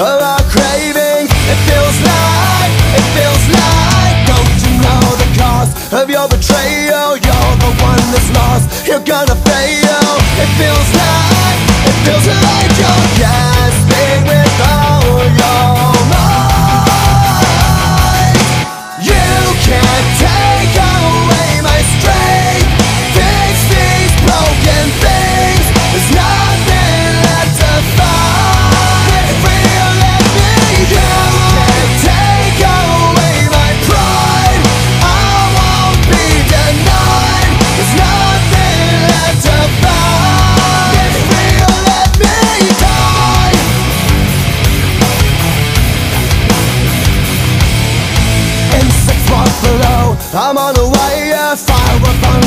Of our craving It feels like, it feels like Don't you know the cost of your betrayal? You're the one that's lost You're gonna I'm on a wire Fire below